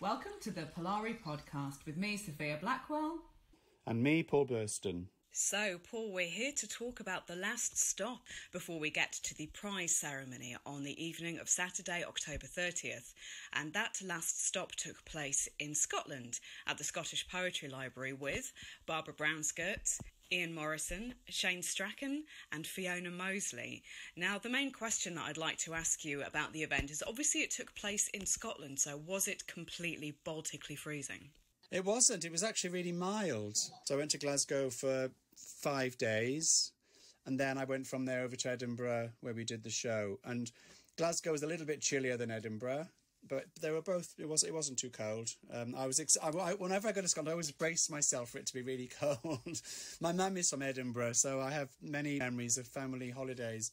Welcome to the Polari podcast with me, Sophia Blackwell. And me, Paul Burston. So, Paul, we're here to talk about the last stop before we get to the prize ceremony on the evening of Saturday, October 30th. And that last stop took place in Scotland at the Scottish Poetry Library with Barbara Brownskirt, Iain Morrison, Shane Strachan, and Fiona Mozley. Now, the main question that I'd like to ask you about the event is obviously it took place in Scotland, so was it completely Baltically freezing? It wasn't. It was actually really mild. So I went to Glasgow for five days, and then I went from there over to Edinburgh where we did the show. And Glasgow was a little bit chillier than Edinburgh, but they were both. It was. It wasn't too cold. Um, I was. Ex- I, whenever I go to Scotland, I always brace myself for it to be really cold. My mum is from Edinburgh, so I have many memories of family holidays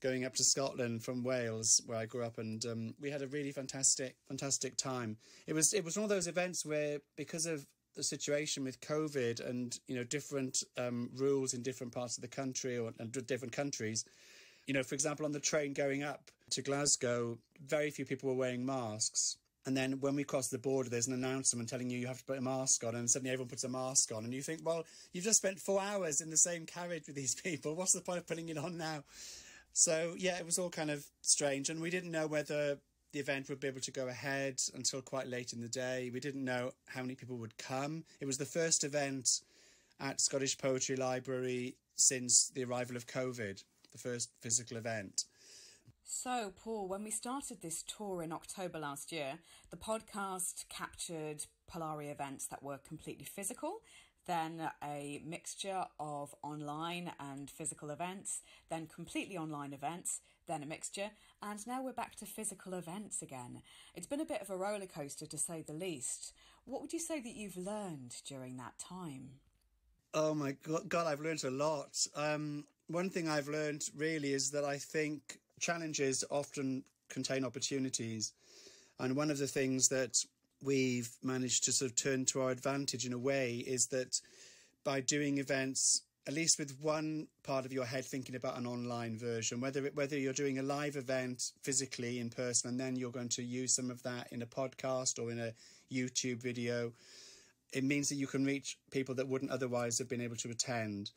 going up to Scotland from Wales, where I grew up, and um, we had a really fantastic, fantastic time. It was it was one of those events where, because of the situation with COVID and you know different um, rules in different parts of the country or and different countries, you know, for example, on the train going up to Glasgow, very few people were wearing masks. And then when we cross the border, there's an announcement telling you you have to put a mask on, and suddenly everyone puts a mask on, and you think, well, you've just spent four hours in the same carriage with these people. What's the point of putting it on now? So yeah, it was all kind of strange, and we didn't know whether the event would be able to go ahead until quite late in the day. We didn't know how many people would come. It was the first event at Scottish Poetry Library since the arrival of COVID, the first physical event. So, Paul, when we started this tour in October last year, the podcast captured Polari events that were completely physical then a mixture of online and physical events, then completely online events, then a mixture, and now we're back to physical events again. It's been a bit of a roller coaster to say the least. What would you say that you've learned during that time? Oh my God, I've learned a lot. Um, one thing I've learned really is that I think challenges often contain opportunities. And one of the things that we've managed to sort of turn to our advantage in a way is that by doing events at least with one part of your head thinking about an online version whether it, whether you're doing a live event physically in person and then you're going to use some of that in a podcast or in a YouTube video it means that you can reach people that wouldn't otherwise have been able to attend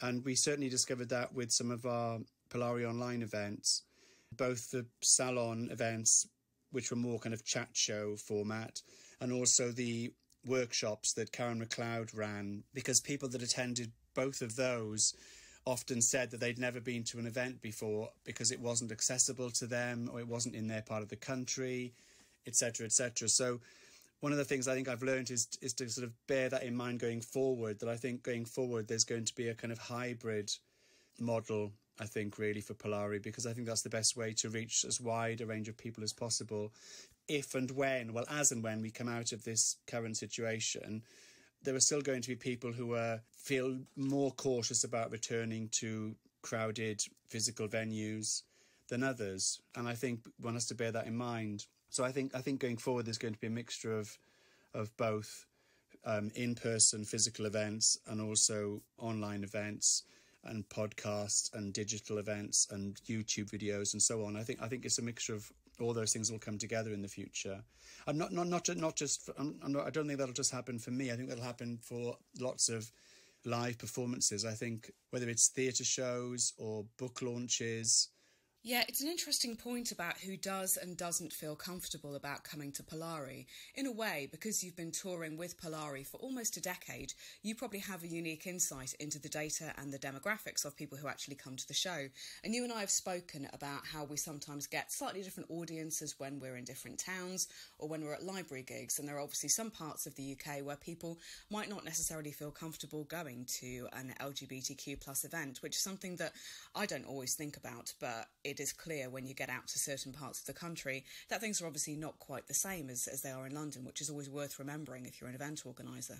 and we certainly discovered that with some of our Polari online events both the salon events which were more kind of chat show format, and also the workshops that Karen MacLeod ran, because people that attended both of those often said that they'd never been to an event before because it wasn't accessible to them or it wasn't in their part of the country, etc., etc. So one of the things I think I've learned is is to sort of bear that in mind going forward. That I think going forward there's going to be a kind of hybrid model I think, really, for Polari, because I think that's the best way to reach as wide a range of people as possible. If and when, well, as and when we come out of this current situation, there are still going to be people who are, feel more cautious about returning to crowded physical venues than others. And I think one has to bear that in mind. So I think I think going forward there's going to be a mixture of of both um, in person physical events and also online events and podcasts and digital events and YouTube videos and so on. I think I think it's a mixture of all those things will come together in the future. I'm not not not not just. For, I'm, I'm not, I don't think that'll just happen for me. I think that'll happen for lots of live performances. I think whether it's theatre shows or book launches yeah, it's an interesting point about who does and doesn't feel comfortable about coming to Polari. In a way, because you've been touring with Polari for almost a decade, you probably have a unique insight into the data and the demographics of people who actually come to the show. And you and I have spoken about how we sometimes get slightly different audiences when we're in different towns or when we're at library gigs. And there are obviously some parts of the UK where people might not necessarily feel comfortable going to an LGBTQ plus event, which is something that I don't always think about, but it is clear when you get out to certain parts of the country that things are obviously not quite the same as, as they are in London, which is always worth remembering if you're an event organiser.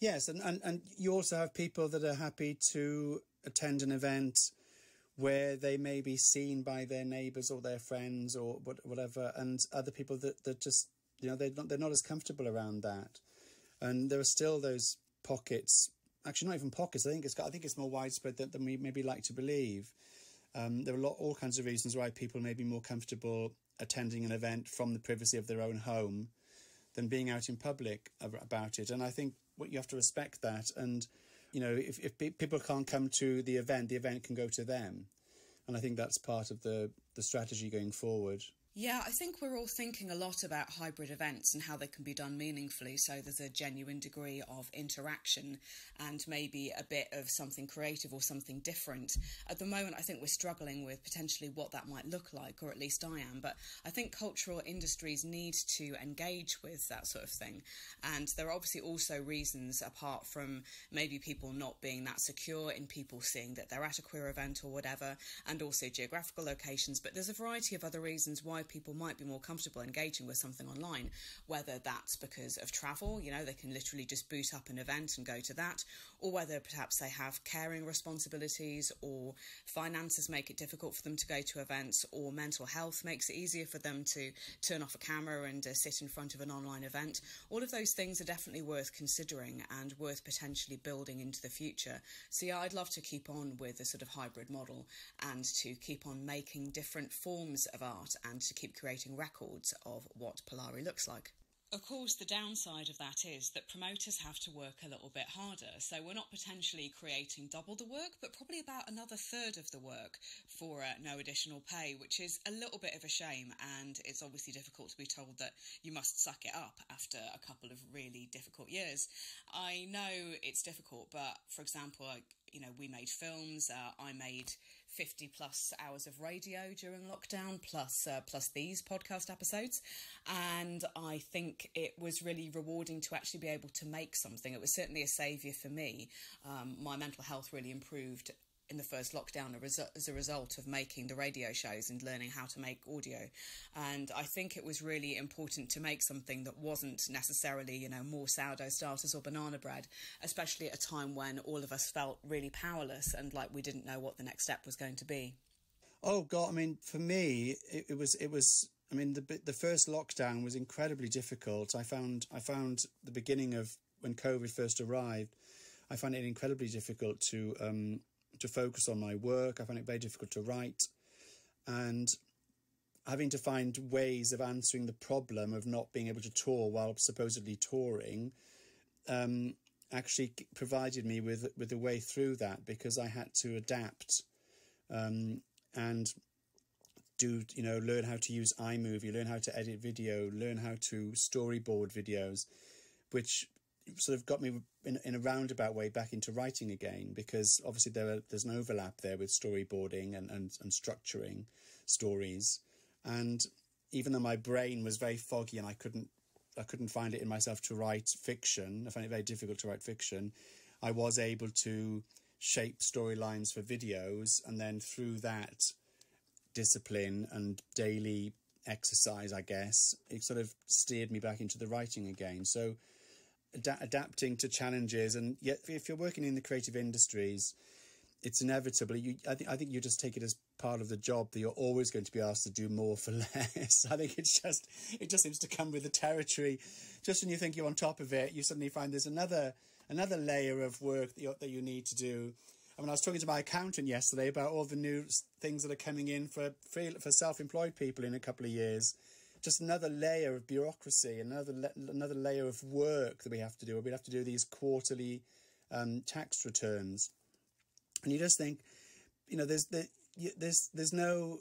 Yes, and, and, and you also have people that are happy to attend an event where they may be seen by their neighbours or their friends or whatever, and other people that, that just, you know, they're not, they're not as comfortable around that. And there are still those pockets, actually not even pockets, I think it's, got, I think it's more widespread than, than we maybe like to believe um, there are lot, all kinds of reasons why people may be more comfortable attending an event from the privacy of their own home than being out in public about it. And I think what you have to respect that. And you know, if if people can't come to the event, the event can go to them. And I think that's part of the the strategy going forward. Yeah, I think we're all thinking a lot about hybrid events and how they can be done meaningfully so there's a genuine degree of interaction and maybe a bit of something creative or something different. At the moment, I think we're struggling with potentially what that might look like, or at least I am. But I think cultural industries need to engage with that sort of thing. And there are obviously also reasons, apart from maybe people not being that secure in people seeing that they're at a queer event or whatever, and also geographical locations. But there's a variety of other reasons why people might be more comfortable engaging with something online, whether that's because of travel, you know, they can literally just boot up an event and go to that, or whether perhaps they have caring responsibilities or finances make it difficult for them to go to events, or mental health makes it easier for them to turn off a camera and uh, sit in front of an online event. All of those things are definitely worth considering and worth potentially building into the future. So, yeah, I'd love to keep on with a sort of hybrid model and to keep on making different forms of art and to keep creating records of what Polari looks like. Of course, the downside of that is that promoters have to work a little bit harder. So we're not potentially creating double the work, but probably about another third of the work for uh, no additional pay, which is a little bit of a shame. And it's obviously difficult to be told that you must suck it up after a couple of really difficult years. I know it's difficult, but for example, like, you know, we made films. Uh, I made 50 plus hours of radio during lockdown, plus uh, plus these podcast episodes, and I think it was really rewarding to actually be able to make something. It was certainly a saviour for me. Um, my mental health really improved in the first lockdown as a result of making the radio shows and learning how to make audio. And I think it was really important to make something that wasn't necessarily, you know, more sourdough starters or banana bread, especially at a time when all of us felt really powerless and like we didn't know what the next step was going to be. Oh God! I mean, for me, it, it was it was. I mean, the the first lockdown was incredibly difficult. I found I found the beginning of when COVID first arrived. I found it incredibly difficult to um, to focus on my work. I found it very difficult to write. And having to find ways of answering the problem of not being able to tour while supposedly touring um, actually provided me with with a way through that because I had to adapt um, and do you know learn how to use iMovie, learn how to edit video, learn how to storyboard videos, which sort of got me in, in a roundabout way back into writing again because obviously there are, there's an overlap there with storyboarding and, and, and structuring stories. And even though my brain was very foggy and I couldn't I couldn't find it in myself to write fiction I find it very difficult to write fiction I was able to shape storylines for videos and then through that discipline and daily exercise I guess it sort of steered me back into the writing again. So ad- adapting to challenges. And yet, if you're working in the creative industries, it's inevitable. You, I think, I think you just take it as part of the job that you're always going to be asked to do more for less. I think it's just, it just seems to come with the territory. Just when you think you're on top of it, you suddenly find there's another, another layer of work that, you that you need to do. I mean, I was talking to my accountant yesterday about all the new things that are coming in for for self-employed people in a couple of years just another layer of bureaucracy, another another layer of work that we have to do. We have to do these quarterly um, tax returns, and you just think, you know, there's the, there's there's no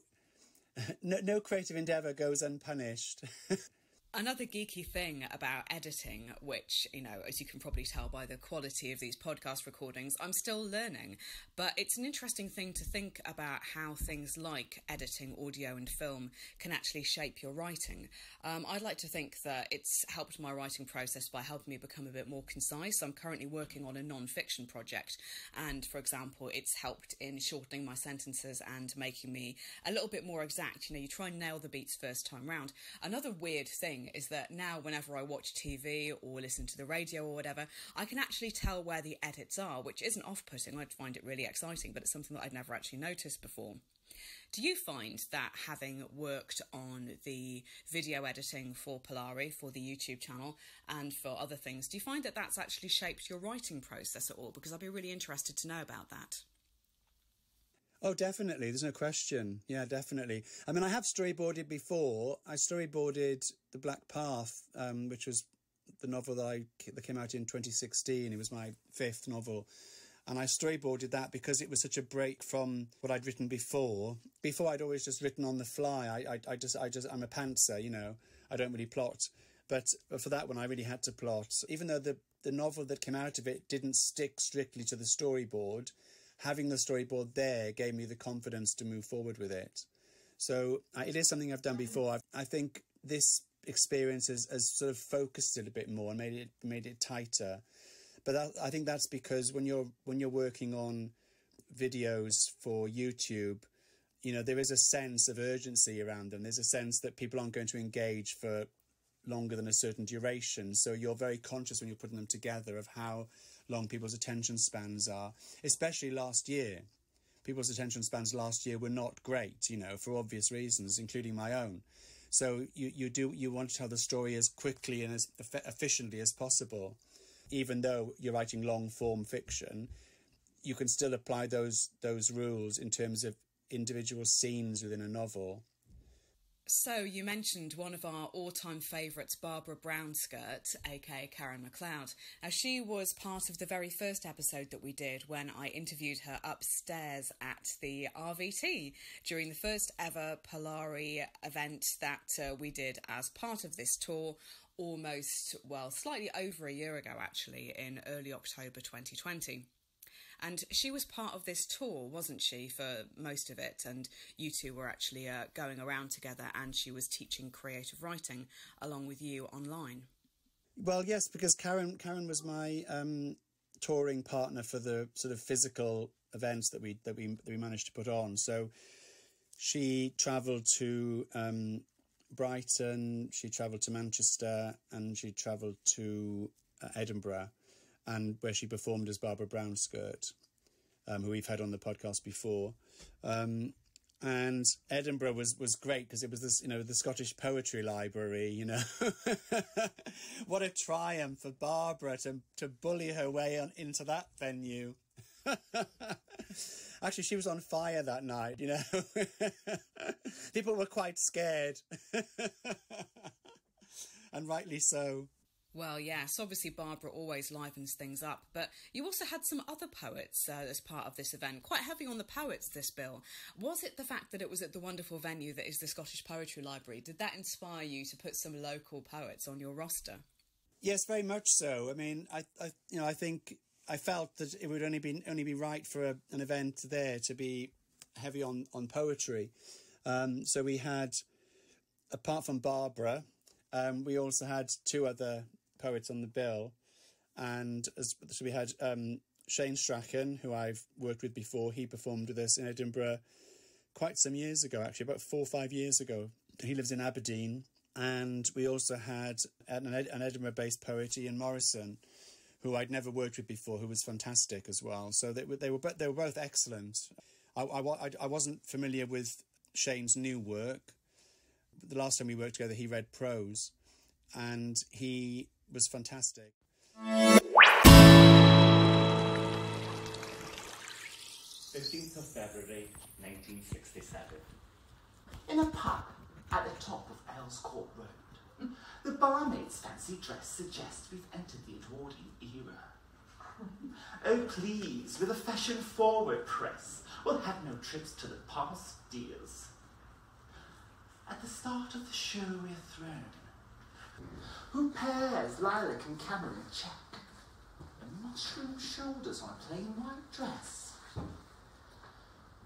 no, no creative endeavor goes unpunished. Another geeky thing about editing, which, you know, as you can probably tell by the quality of these podcast recordings, I'm still learning. But it's an interesting thing to think about how things like editing audio and film can actually shape your writing. Um, I'd like to think that it's helped my writing process by helping me become a bit more concise. I'm currently working on a non fiction project, and for example, it's helped in shortening my sentences and making me a little bit more exact. You know, you try and nail the beats first time round. Another weird thing thing is that now, whenever I watch TV or listen to the radio or whatever, I can actually tell where the edits are, which isn't off putting. I'd find it really exciting, but it's something that I'd never actually noticed before. Do you find that having worked on the video editing for Polari, for the YouTube channel, and for other things, do you find that that's actually shaped your writing process at all? Because I'd be really interested to know about that. Oh, definitely. There's no question. Yeah, definitely. I mean, I have storyboarded before. I storyboarded The Black Path, um, which was the novel that I that came out in 2016. It was my fifth novel, and I storyboarded that because it was such a break from what I'd written before. Before, I'd always just written on the fly. I, I, I just, I just, I'm a pantser, you know. I don't really plot, but for that one, I really had to plot. Even though the the novel that came out of it didn't stick strictly to the storyboard having the storyboard there gave me the confidence to move forward with it. So uh, it is something I've done before. I've, i think this experience has, has, sort of focused it a bit more and made it made it tighter. But that, I think that's because when you're when you're working on videos for YouTube, you know there is a sense of urgency around them. There's a sense that people aren't going to engage for longer than a certain duration. So you're very conscious when you're putting them together of how long people's attention spans are, especially last year. People's attention spans last year were not great, you know, for obvious reasons, including my own. So you, you do you want to tell the story as quickly and as efficiently as possible, even though you're writing long form fiction. You can still apply those those rules in terms of individual scenes within a novel so you mentioned one of our all-time favourites, Barbara Brownskirt, aka Karen McLeod. Now she was part of the very first episode that we did when I interviewed her upstairs at the RVT during the first ever Polari event that uh, we did as part of this tour almost, well, slightly over a year ago actually, in early October 2020. And she was part of this tour, wasn't she, for most of it? And you two were actually uh, going around together, and she was teaching creative writing along with you online. Well, yes, because Karen Karen was my um, touring partner for the sort of physical events that we that we that we managed to put on. So she travelled to um, Brighton, she travelled to Manchester, and she travelled to uh, Edinburgh and where she performed as Barbara Brownskirt, um, who we've had on the podcast before. Um, and Edinburgh was was great because it was this, you know, the Scottish Poetry Library. You know, what a triumph for Barbara to to bully her way on into that venue. Actually, she was on fire that night. You know, people were quite scared, and rightly so. Well, yes, obviously Barbara always livens things up, but you also had some other poets uh, as part of this event, quite heavy on the poets this bill. Was it the fact that it was at the wonderful venue that is the Scottish Poetry Library? Did that inspire you to put some local poets on your roster? Yes, very much so. I mean, I, I you know, I think I felt that it would only be only be right for a, an event there to be heavy on on poetry. Um, so we had, apart from Barbara, um, we also had two other poets on the bill, and as, so we had um, Shane Strachan, who I've worked with before. He performed with us in Edinburgh quite some years ago, actually, about four or five years ago. He lives in Aberdeen, and we also had an, an Edinburgh-based poet, Iain Morrison, who I'd never worked with before, who was fantastic as well. So they were they were they were both excellent. I, I, I wasn't familiar with Shane's new work. The last time we worked together, he read prose, and he was fantastic. 15th of February 1967. In a pub at the top of Earls Court Road, the barmaid's fancy dress suggests we've entered the Edwardian era. oh, please, with a fashion forward press, we'll have no trips to the past, dears. At the start of the show, we're thrown who pairs lilac and camel check? And mushroom shoulders on a plain white dress.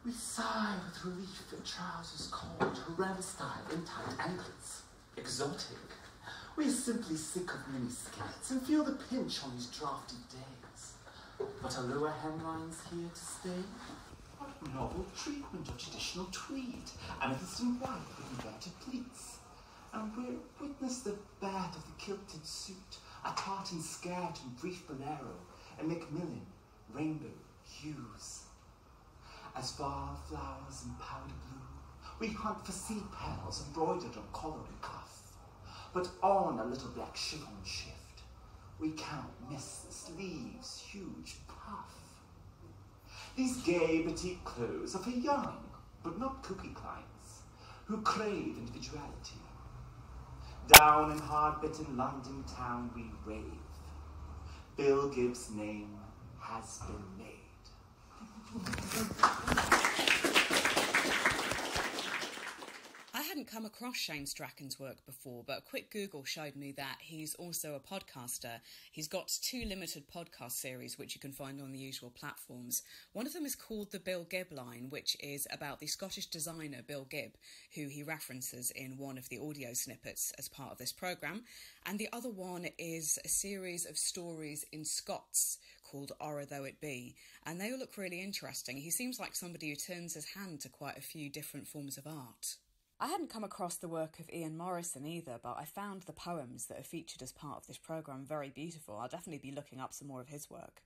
We sigh with relief at trousers called Herrera style in tight anklets. Exotic. We're simply sick of mini skirts and feel the pinch on these drafty days. But are lower hemlines here to stay? What novel treatment of traditional tweed, and amethyst and white with inverted pleats and we witness the bat of the kilted suit, a tartan skirt and brief bolero, and Macmillan, rainbow hues. As far flowers in powder blue, we hunt for seed pearls embroidered on collar and cuff. But on a little black chiffon shift, we count mists, sleeve's huge puff. These gay petite clothes are for young, but not cookie clients, who crave individuality. Down in hard-bitten London town we rave. Bill Gibbs' name has been made. Hadn't come across Shane Strachan's work before, but a quick Google showed me that he's also a podcaster. He's got two limited podcast series which you can find on the usual platforms. One of them is called The Bill Gibb Line, which is about the Scottish designer Bill Gibb, who he references in one of the audio snippets as part of this programme. And the other one is a series of stories in Scots called Ora Though It Be, and they all look really interesting. He seems like somebody who turns his hand to quite a few different forms of art. I hadn't come across the work of Iain Morrison either, but I found the poems that are featured as part of this programme very beautiful. I'll definitely be looking up some more of his work.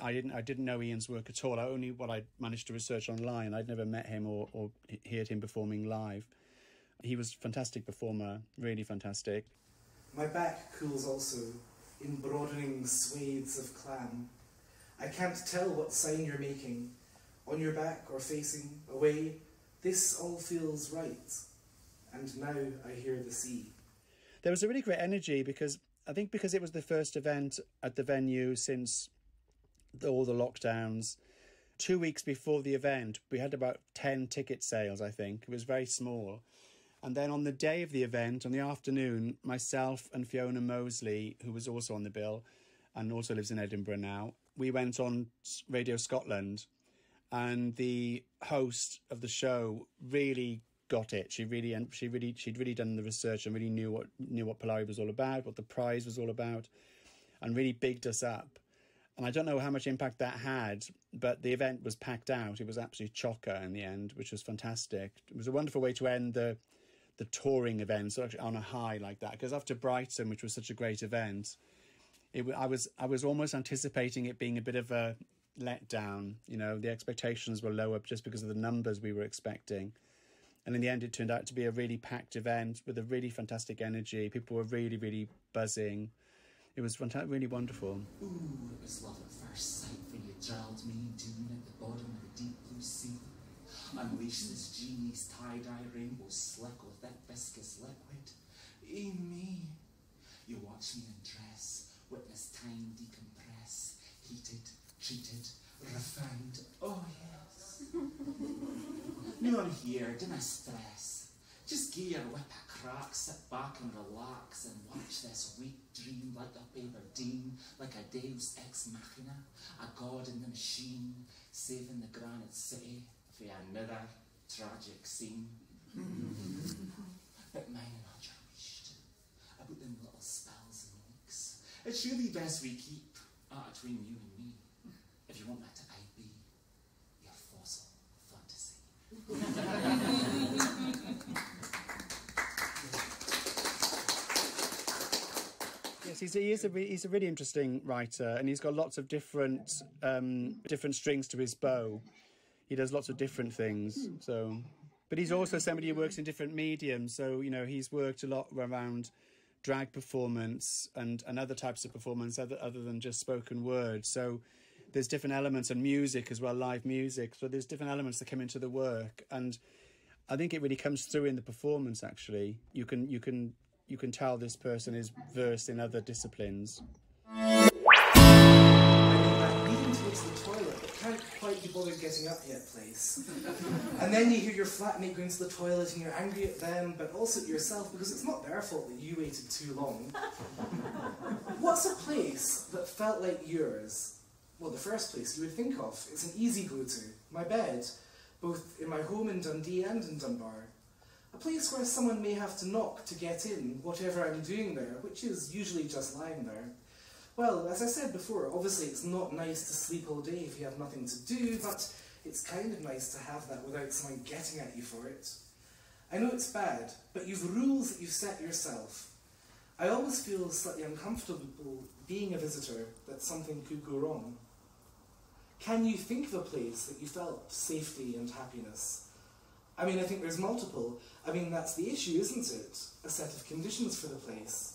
I didn't I didn't know Iain's work at all. I only what I managed to research online. I'd never met him or, or heard him performing live. He was a fantastic performer, really fantastic. My back cools also in broadening swathes of clam. I can't tell what sign you're making, on your back or facing, away. This all feels right and now I hear the sea. There was a really great energy because I think because it was the first event at the venue since all the lockdowns. Two weeks before the event, we had about 10 ticket sales, I think. It was very small. And then on the day of the event, on the afternoon, myself and Fiona Mozley, who was also on the bill and also lives in Edinburgh now, we went on Radio Scotland. And the host of the show really got it. She really and she really she'd really done the research and really knew what knew what Polari was all about, what the prize was all about, and really bigged us up. And I don't know how much impact that had, but the event was packed out. It was absolutely chocker in the end, which was fantastic. It was a wonderful way to end the the touring event so on a high like that. Because after Brighton, which was such a great event, it I was I was almost anticipating it being a bit of a letdown. You know, the expectations were lower just because of the numbers we were expecting. And in the end, it turned out to be a really packed event with a really fantastic energy. People were really, really buzzing. It was really wonderful. Ooh, it was love at first sight when you drilled me down at the bottom of the deep blue sea. Unleash this genie's tie-dye rainbow slick with that viscous liquid. Eh, me. You watch me undress, witness time decompress, heated, treated, refined. Oh, yes. no, I'm here, not stress. Just give your whip a crack, sit back and relax and watch this week dream like up Aberdeen, like a Deus ex machina, a god in the machine, saving the granite city for another tragic scene. but mine and Hodger wished about them little spells and winks. It's really best we keep uh, between you and me, if you want that to I be your fossil fantasy. Yes, he's a, he is a he's a really interesting writer, and he's got lots of different um, different strings to his bow. He does lots of different things. So, but he's also somebody who works in different mediums. So you know, he's worked a lot around drag performance and, and other types of performance other other than just spoken word. So there's different elements and music as well, live music. So there's different elements that come into the work, and I think it really comes through in the performance. Actually, you can you can you can tell this person is versed in other disciplines. I mean, that to go the toilet, but can't quite be bothered getting up yet, place. and then you hear your flatmate going to the toilet and you're angry at them, but also at yourself because it's not their fault that you waited too long. What's a place that felt like yours? Well, the first place you would think of. It's an easy go to. My bed, both in my home in Dundee and in Dunbar. A place where someone may have to knock to get in, whatever I'm doing there, which is usually just lying there. Well, as I said before, obviously it's not nice to sleep all day if you have nothing to do, but it's kind of nice to have that without someone getting at you for it. I know it's bad, but you've rules that you've set yourself. I always feel slightly uncomfortable being a visitor that something could go wrong. Can you think of a place that you felt safety and happiness? I mean, I think there's multiple. I mean, that's the issue, isn't it? A set of conditions for the place.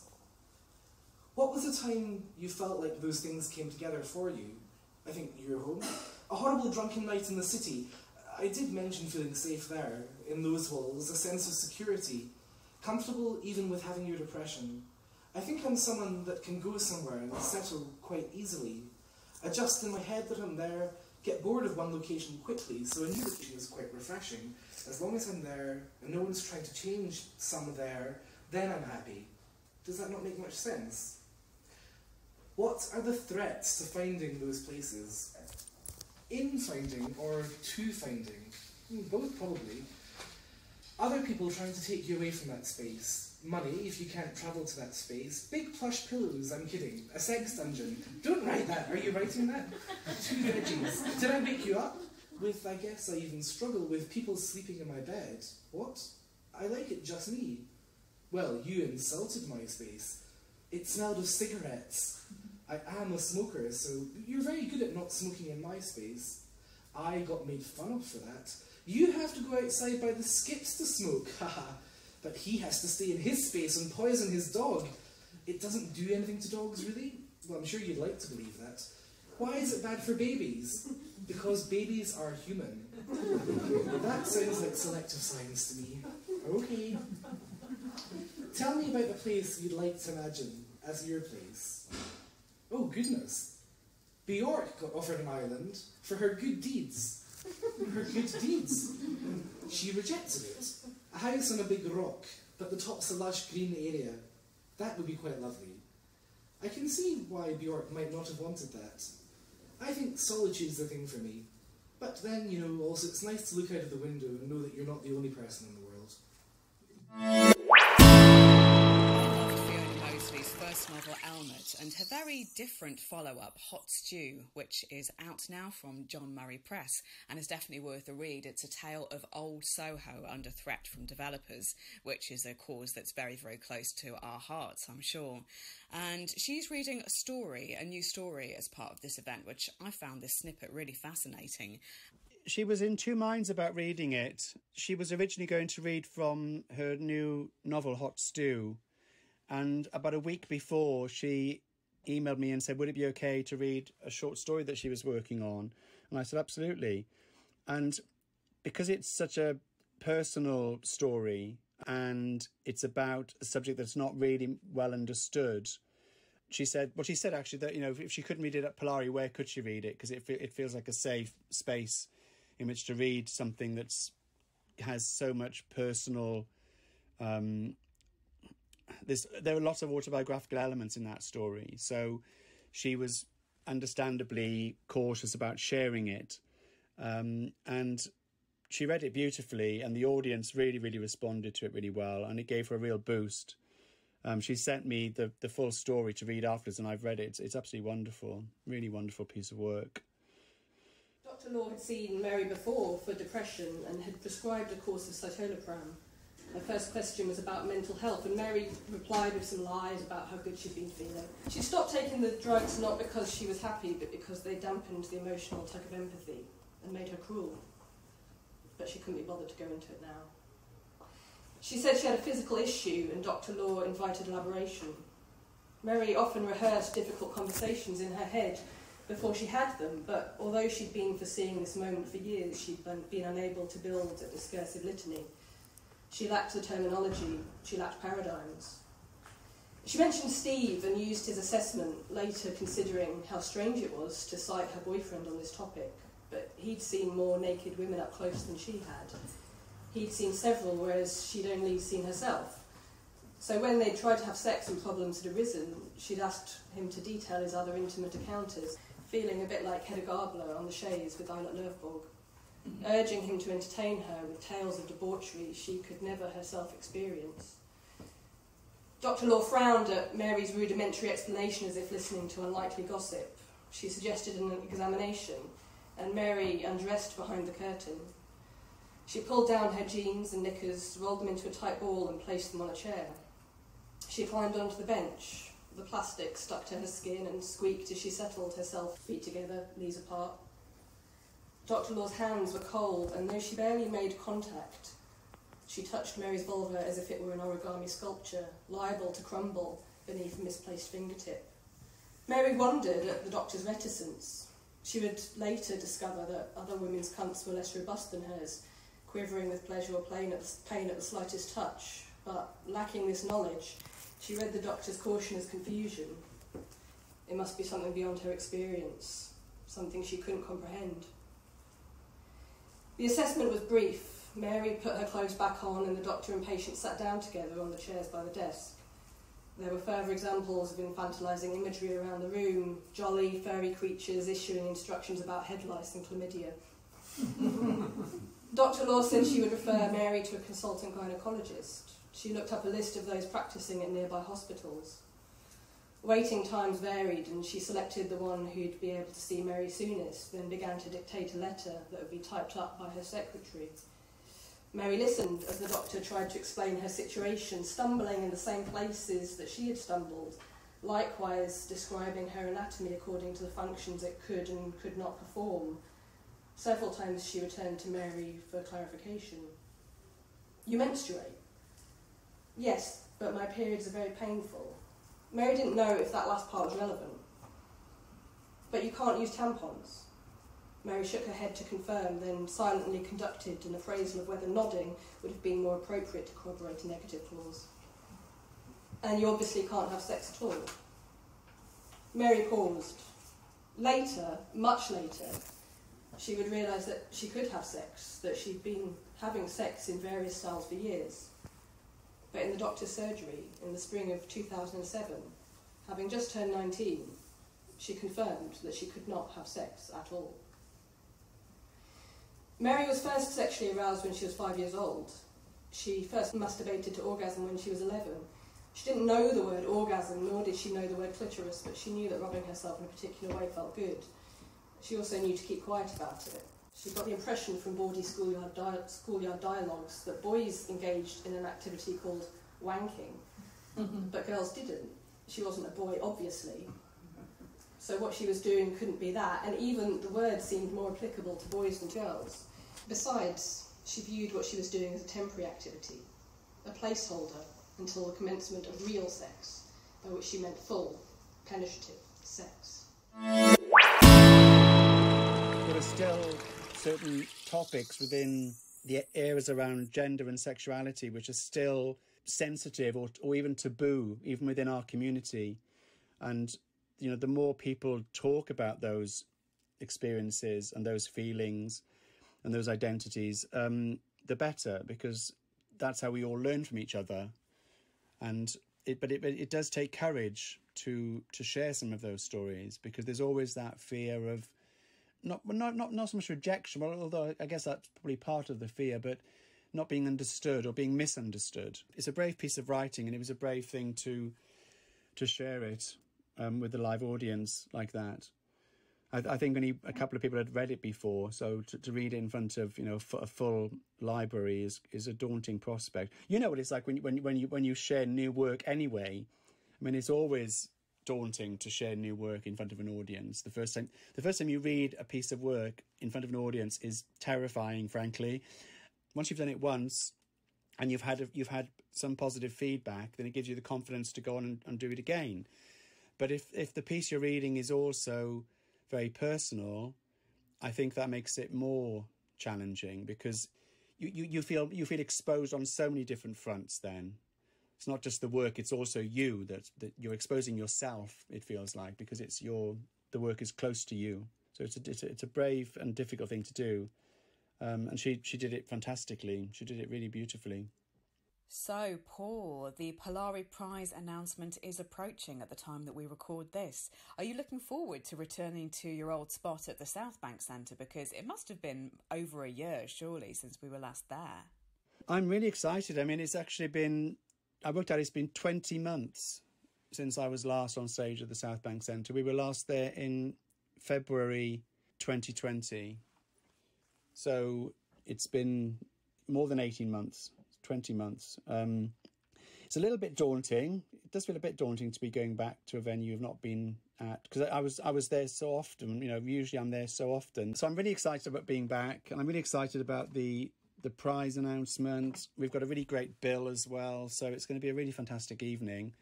What was the time you felt like those things came together for you? I think your home. A horrible drunken night in the city. I did mention feeling safe there, in those halls, a sense of security. Comfortable even with having your depression. I think I'm someone that can go somewhere and settle quite easily. Adjust in my head that I'm there, get bored of one location quickly, so a new location is quite refreshing. As long as I'm there and no one's trying to change some there, then I'm happy. Does that not make much sense? What are the threats to finding those places? In finding or to finding? Hmm, Both probably. Other people trying to take you away from that space. Money if you can't travel to that space. Big plush pillows, I'm kidding. A sex dungeon. Don't write that. Are you writing that? Two veggies. Did I wake you up? With, I guess I even struggle with people sleeping in my bed. What? I like it just me. Well, you insulted my space. It smelled of cigarettes. I am a smoker, so you're very good at not smoking in my space. I got made fun of for that. You have to go outside by the skips to smoke, haha. But he has to stay in his space and poison his dog. It doesn't do anything to dogs, really? Well, I'm sure you'd like to believe that. Why is it bad for babies? Because babies are human. that sounds like selective science to me. Okay. Tell me about the place you'd like to imagine as your place. Oh, goodness. Bjork got offered an island for her good deeds. Her good deeds. She rejected it. A house on a big rock, but the top's a lush green area. That would be quite lovely. I can see why Bjork might not have wanted that. I think solitude's the thing for me. But then, you know, also it's nice to look out of the window and know that you're not the only person in the world. First novel, Elmet, and her very different follow up, Hot Stew, which is out now from John Murray Press and is definitely worth a read. It's a tale of old Soho under threat from developers, which is a cause that's very, very close to our hearts, I'm sure. And she's reading a story, a new story, as part of this event, which I found this snippet really fascinating. she was in two minds about reading it. She was originally going to read from her new novel, Hot Stew. And about a week before, she emailed me and said, Would it be okay to read a short story that she was working on? And I said, Absolutely. And because it's such a personal story and it's about a subject that's not really well understood, she said, well, she said actually that, you know, if she couldn't read it at Polari, where could she read it? Because it, it feels like a safe space in which to read something that's has so much personal um there are lots of autobiographical elements in that story so she was understandably cautious about sharing it um and she read it beautifully and the audience really really responded to it really well and it gave her a real boost um, she sent me the, the full story to read afterwards and I've read it. It's, it's absolutely wonderful. Really wonderful piece of work. Dr. Law had seen Mary before for depression and had prescribed a course of citalopram. Her first question was about mental health, and Mary replied with some lies about how good she'd been feeling. She stopped taking the drugs not because she was happy, but because they dampened the emotional tug of empathy and made her cruel. But she couldn't be bothered to go into it now. She said she had a physical issue, and Dr. Law invited elaboration. Mary often rehearsed difficult conversations in her head before she had them, but although she'd been foreseeing this moment for years, she'd been unable to build a discursive litany. She lacked the terminology, she lacked paradigms. She mentioned Steve and used his assessment, later considering how strange it was to cite her boyfriend on this topic, but he'd seen more naked women up close than she had. He'd seen several, whereas she'd only seen herself. So when they tried to have sex and problems had arisen, she'd asked him to detail his other intimate encounters, feeling a bit like Hedda Gabler on the chaise with Eilert Løvborg, urging him to entertain her with tales of debauchery she could never herself experience. Dr. Law frowned at Mary's rudimentary explanation as if listening to unlikely gossip. She suggested an examination, and Mary undressed behind the curtain. She pulled down her jeans and knickers, rolled them into a tight ball, and placed them on a chair. She climbed onto the bench. The plastic stuck to her skin and squeaked as she settled herself, feet together, knees apart. Dr. Law's hands were cold, and though she barely made contact, she touched Mary's vulva as if it were an origami sculpture, liable to crumble beneath a misplaced fingertip. Mary wondered at the doctor's reticence. She would later discover that other women's cunts were less robust than hers, quivering with pleasure or pain at the, pain at the slightest touch. But lacking this knowledge, she read the doctor's caution as confusion. It must be something beyond her experience, something she couldn't comprehend. The assessment was brief. Mary put her clothes back on, and the doctor and patient sat down together on the chairs by the desk. There were further examples of infantilising imagery around the room, jolly, furry creatures issuing instructions about head lice and chlamydia. Dr. Law said she would refer Mary to a consultant gynecologist. She looked up a list of those practicing at nearby hospitals. Waiting times varied, and she selected the one who'd be able to see Mary soonest, then began to dictate a letter that would be typed up by her secretary. Mary listened as the doctor tried to explain her situation, stumbling in the same places that she had stumbled, likewise describing her anatomy according to the functions it could and could not perform. Several times she returned to Mary for clarification. You menstruate? Yes, but my periods are very painful. Mary didn't know if that last part was relevant. But you can't use tampons. Mary shook her head to confirm, then silently conducted an appraisal of whether nodding would have been more appropriate to corroborate a negative clause. And you obviously can't have sex at all. Mary paused. Later, much later, she would realise that she could have sex, that she'd been having sex in various styles for years. But in the doctor's surgery in the spring of 2007, having just turned 19, she confirmed that she could not have sex at all. Mary was first sexually aroused when she was five years old. She first masturbated to orgasm when she was 11. She didn't know the word orgasm, nor did she know the word clitoris, but she knew that rubbing herself in a particular way felt good. She also knew to keep quiet about it. She got the impression from bawdy schoolyard, di- schoolyard dialogues that boys engaged in an activity called wanking, mm-hmm. but girls didn't. She wasn't a boy, obviously. So what she was doing couldn't be that, and even the word seemed more applicable to boys than girls. Besides, she viewed what she was doing as a temporary activity, a placeholder until the commencement of real sex, by which she meant full, penetrative sex. There are still certain topics within the areas around gender and sexuality which are still sensitive or, or even taboo, even within our community. And, you know, the more people talk about those experiences and those feelings and those identities, um, the better, because that's how we all learn from each other. And it, but it, it does take courage to to share some of those stories because there's always that fear of not not not not so much rejection, although I guess that's probably part of the fear, but not being understood or being misunderstood. It's a brave piece of writing, and it was a brave thing to to share it um, with a live audience like that. I, I, think only a couple of people had read it before, so to, to read it in front of you know a full library is is a daunting prospect. You know what it's like when when when you when you share new work anyway. I mean, it's always daunting to share new work in front of an audience. The first time the first time you read a piece of work in front of an audience is terrifying, frankly. Once you've done it once and you've had you've had some positive feedback, then it gives you the confidence to go on and, and do it again. But if if the piece you're reading is also very personal, I think that makes it more challenging because you, you, you feel you feel exposed on so many different fronts then it's not just the work it's also you that, that you're exposing yourself it feels like because it's your the work is close to you so it's a, it's a, it's a brave and difficult thing to do um, and she she did it fantastically she did it really beautifully so, Paul, the Polari Prize announcement is approaching at the time that we record this. Are you looking forward to returning to your old spot at the South Bank Centre? Because it must have been over a year, surely, since we were last there. I'm really excited. I mean, it's actually been I worked out it's been 20 months since I was last on stage at the South Bank Centre. We were last there in February 2020. So it's been more than 18 months, 20 months. Um, it's a little bit daunting. It does feel a bit daunting to be going back to a venue you've not been at because I was I was there so often. You know, usually I'm there so often. So I'm really excited about being back, and I'm really excited about the the prize announcement. We've got a really great bill as well, so it's going to be a really fantastic evening.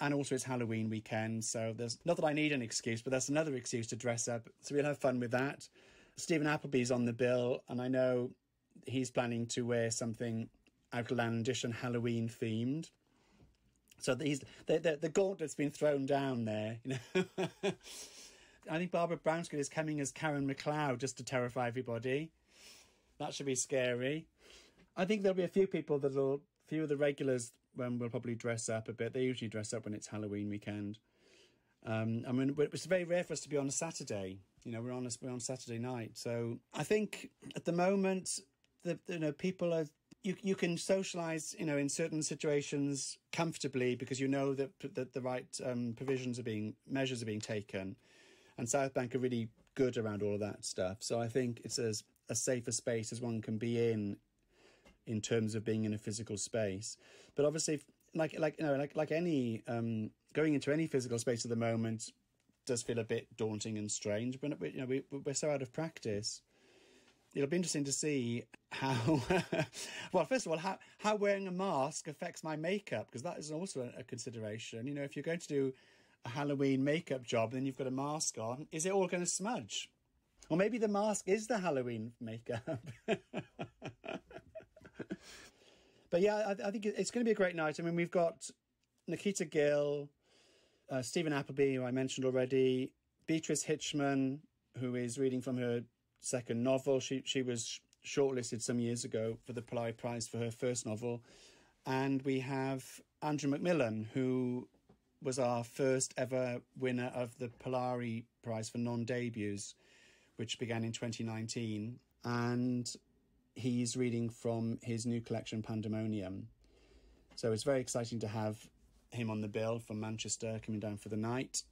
and also it's Halloween weekend. So there's not that I need an excuse, but that's another excuse to dress up. So we'll have fun with that. Steven Appleby's on the bill, and I know he's planning to wear something outlandish and Halloween themed. So he's the, the, the gauntlet's been thrown down there. You know, I think Barbara Brownskirt is coming as Karen McLeod just to terrify everybody. That should be scary. I think there'll be a few people that'll, few of the regulars um, will probably dress up a bit. They usually dress up when it's Halloween weekend. Um, I mean, it's very rare for us to be on a Saturday. You know, we're on a, we're on Saturday night. So I think at the moment, the you know people are you you can socialize you know in certain situations comfortably because you know that that the right um, provisions are being measures are being taken, and South Bank are really good around all of that stuff. So I think it's as a safer space as one can be in in terms of being in a physical space. But obviously, like like you know like like any um, going into any physical space at the moment does feel a bit daunting and strange. But you know we we're so out of practice it'll be interesting to see how well first of all how, how wearing a mask affects my makeup because that is also a, a, consideration you know if you're going to do a halloween makeup job and then you've got a mask on is it all going to smudge or maybe the mask is the halloween makeup. But yeah I, I, think it's going to be a great night. I mean we've got nikita gill uh, steven appleby who i mentioned already beatrice hitchman who is reading from her second novel. She she was shortlisted some years ago for the Polari Prize for her first novel, and we have Andrew McMillan, who was our first ever winner of the Polari Prize for non-debuts, which began in 2019, and he's reading from his new collection Pandemonium. So it's very exciting to have him on the bill from Manchester coming down for the night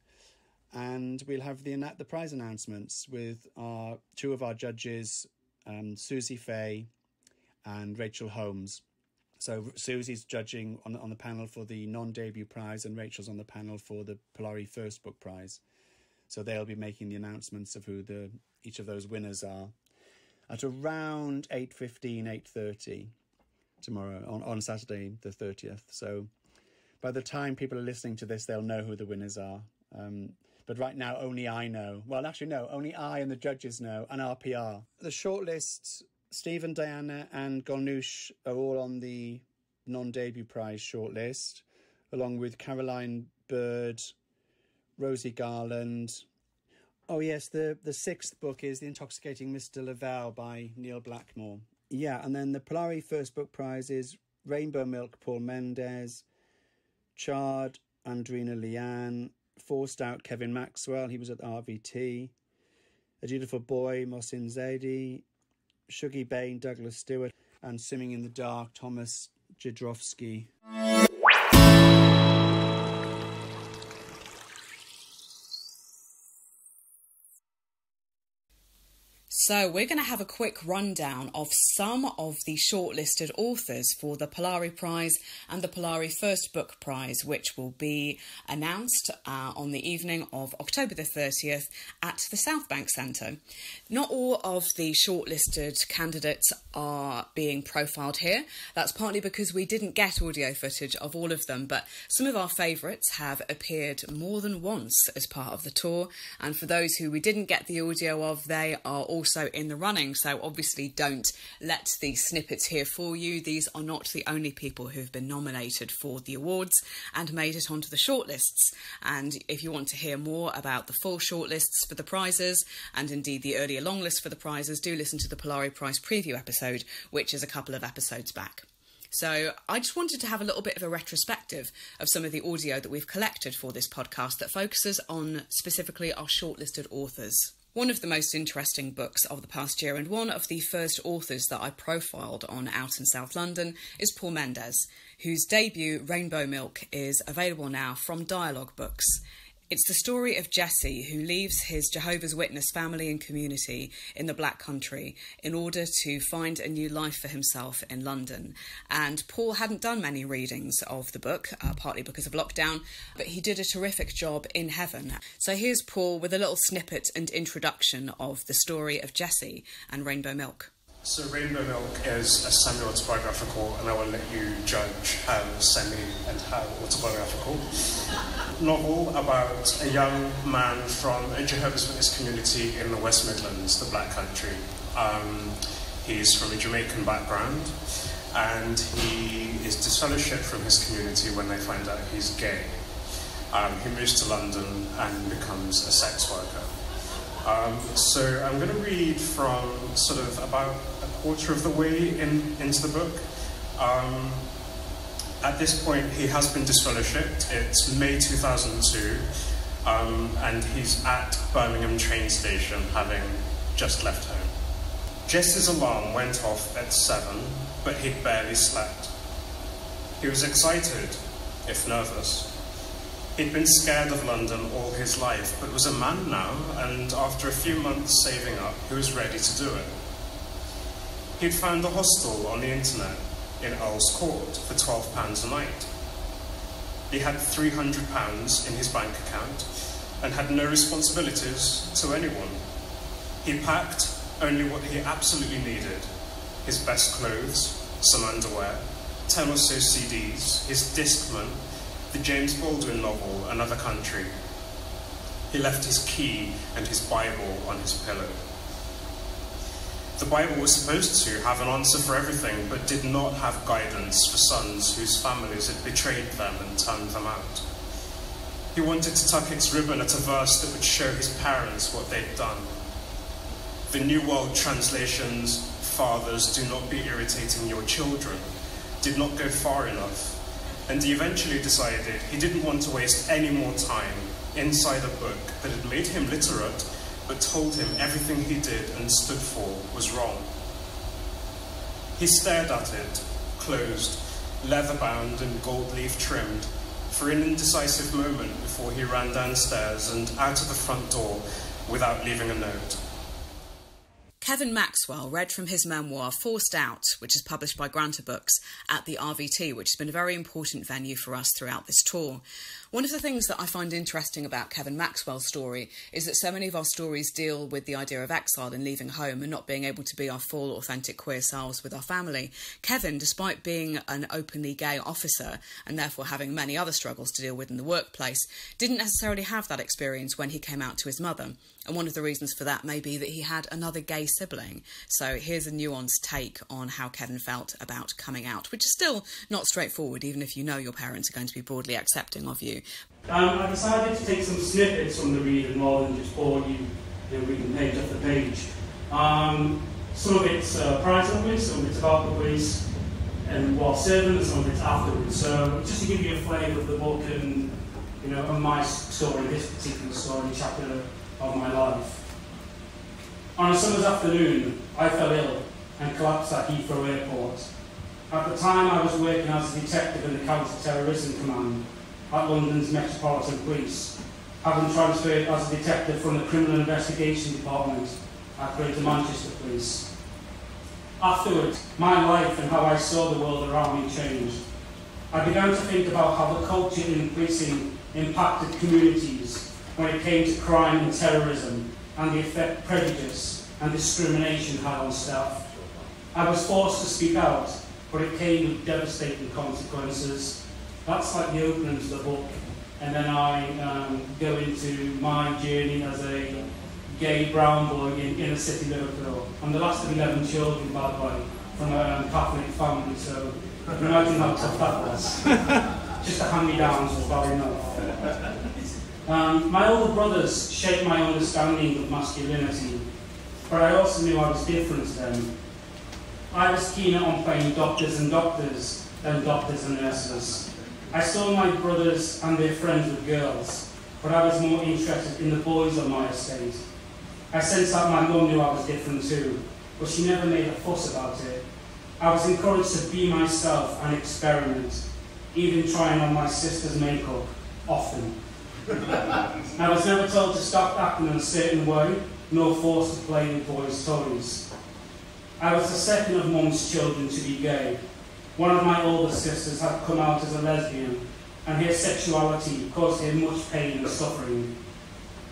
and we'll have the the prize announcements with our two of our judges, um, Suzi Feay and Rachel Holmes. So Suzi's judging on on the panel for the non-debut prize, and Rachel's on the panel for the Polari First Book Prize. So they'll be making the announcements of who the each of those winners are at around 8.15, 8.30 tomorrow on, on Saturday the 30th. So by the time people are listening to this, they'll know who the winners are. Um, but right now, only I know. Well, actually, no, only I and the judges know, and RPR. The shortlist, Steven, Diana, and Golnoosh are all on the non debut prize shortlist, along with Caroline Bird, Rosie Garland. Oh, yes, the, the sixth book is The Intoxicating Mr. Lavelle by Neil Blackmore. Yeah, and then the Polari First Book Prize is Rainbow Milk, Paul Mendez, Charred, Andrina Lian, forced out Kevin Maxwell. He was at RVT. A Dutiful Boy, Mohsin Zaidi. Shuggie Bain, Douglas Stuart. And Swimming in the Dark, Thomas Jedrowski. So, we're going to have a quick rundown of some of the shortlisted authors for the Polari Prize and the Polari First Book Prize, which will be announced uh, on the evening of October the 30th at the South Bank Centre. Not all of the shortlisted candidates are being profiled here. That's partly because we didn't get audio footage of all of them, but some of our favourites have appeared more than once as part of the tour. And for those who we didn't get the audio of, they are also also in the running. So obviously, don't let these snippets here for you. These are not the only people who've been nominated for the awards and made it onto the shortlists. And if you want to hear more about the full shortlists for the prizes and indeed the earlier long list for the prizes, do listen to the Polari Prize preview episode, which is a couple of episodes back. So I just wanted to have a little bit of a retrospective of some of the audio that we've collected for this podcast that focuses on specifically our shortlisted authors one of the most interesting books of the past year and one of the first authors that I profiled on Out in South London is Paul Mendez, whose debut, Rainbow Milk, is available now from Dialogue Books. It's the story of Jesse, who leaves his Jehovah's Witness family and community in the Black Country in order to find a new life for himself in London. And Paul hadn't done many readings of the book, uh, partly because of lockdown, but he did a terrific job in Heaven. So here's Paul with a little snippet and introduction of the story of Jesse and Rainbow Milk. So Rainbow Milk is a semi-autobiographical, and I will let you judge how semi and how autobiographical, novel about a young man from a Jehovah's Witness community in the West Midlands, the Black Country. Um, he's from a Jamaican background, and he is disfellowshipped from his community when they find out he's gay. Um, he moves to London and becomes a sex worker. Um, so I'm going to read from sort of about quarter of the way in, into the book. Um, at this point, he has been disfellowshipped. It's May 2002, um, and he's at Birmingham train station, having just left home. Jess's alarm went off at 7, but he'd barely slept. He was excited, if nervous. He'd been scared of London all his life, but was a man now, and after a few months saving up, he was ready to do it. He'd found a hostel on the internet in Earl's Court for £12 a night. He had £300 in his bank account and had no responsibilities to anyone. He packed only what he absolutely needed his best clothes, some underwear, 10 or so CDs, his Discman, the James Baldwin novel, Another Country. He left his key and his Bible on his pillow. The Bible was supposed to have an answer for everything, but did not have guidance for sons whose families had betrayed them and turned them out. He wanted to tuck its ribbon at a verse that would show his parents what they'd done. The New World translations, fathers, do not be irritating your children, did not go far enough and he eventually decided he didn't want to waste any more time inside a book that had made him literate but told him everything he did and stood for was wrong. He stared at it, closed, leather bound and gold leaf trimmed, for an indecisive moment before he ran downstairs and out of the front door without leaving a note. Kevin Maxwell read from his memoir Forced Out, which is published by Granta Books, at the RVT, which has been a very important venue for us throughout this tour. One of the things that I find interesting about Kevin Maxwell's story is that so many of our stories deal with the idea of exile and leaving home and not being able to be our full, authentic queer selves with our family. Kevin, despite being an openly gay officer and therefore having many other struggles to deal with in the workplace, didn't necessarily have that experience when he came out to his mother. And one of the reasons for that may be that he had another gay sibling. So here's a nuanced take on how Kevin felt about coming out, which is still not straightforward, even if you know your parents are going to be broadly accepting of you. Um, I decided to take some snippets from the reading rather than just bore you, know, reading page after page. Um, some of it's uh, prior to the some of it's about the police, and while serving, and some of it's afterwards. So just to give you a flavour of the book and you know, of my story, this particular story, chapter of my life. On a summer's afternoon, I fell ill and collapsed at Heathrow Airport. At the time, I was working as a detective in the Counter-Terrorism Command at London's Metropolitan Police, having transferred as a detective from the Criminal Investigation Department at Greater Manchester Police. Afterwards, my life and how I saw the world around me changed. I began to think about how the culture in policing impacted communities when it came to crime and terrorism and the effect prejudice and discrimination had on staff. I was forced to speak out, but it came with devastating consequences. That's like the opening to the book. And then I um, go into my journey as a gay brown boy in inner city Liverpool. I'm the last of 11 children, by the way, from a Catholic family, so imagine how tough that was. Just a hand-me-downs was bad enough. Um, my older brothers shaped my understanding of masculinity, but I also knew I was different to them. I was keener on playing doctors and doctors than doctors and nurses. I saw my brothers and their friends with girls, but I was more interested in the boys on my estate. I sensed that my mum knew I was different too, but she never made a fuss about it. I was encouraged to be myself and experiment, even trying on my sister's makeup, often. I was never told to stop acting in a certain way, nor forced to play with boys' toys. I was the second of mum's children to be gay. One of my older sisters had come out as a lesbian, and her sexuality caused her much pain and suffering.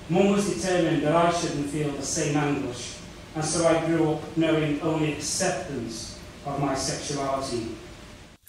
Mum was determined that I shouldn't feel the same anguish, and so I grew up knowing only acceptance of my sexuality